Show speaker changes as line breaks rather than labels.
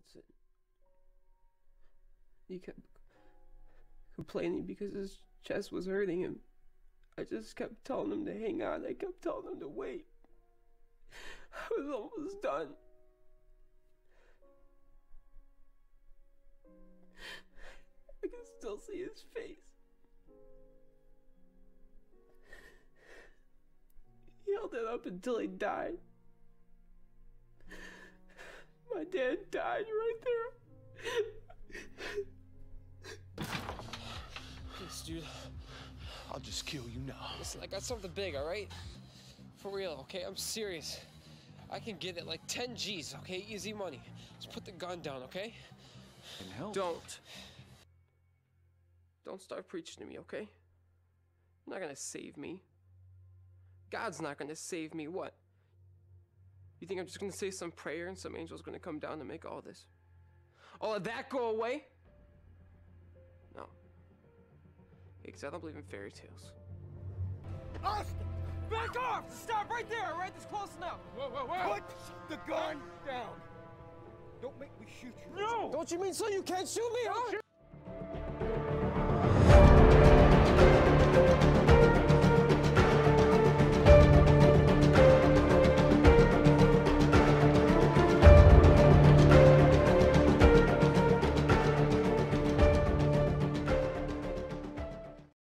Wilson. He kept complaining because his chest was hurting him. I just kept telling him to hang on. I kept telling him to wait. I was almost done. I can still see his face. He held it up until he died. My dad died right there.
Yes, dude.
I'll just kill you now.
Listen, I got something big, all right? For real, okay? I'm serious. I can get it like 10 G's, okay? Easy money. Just put the gun down, okay?
Can help.
Don't. Don't start preaching to me, okay? You're not gonna save me. God's not gonna save me. What? You think I'm just gonna say some prayer and some angel's gonna come down to make all this? All of that go away? No. Because I don't believe in fairy tales.
Austin! Back off! Stop right there, all right? That's close enough. Whoa, whoa, whoa!
Put the gun down. Don't make me shoot you.
No! Don't you mean so you can't shoot me, huh?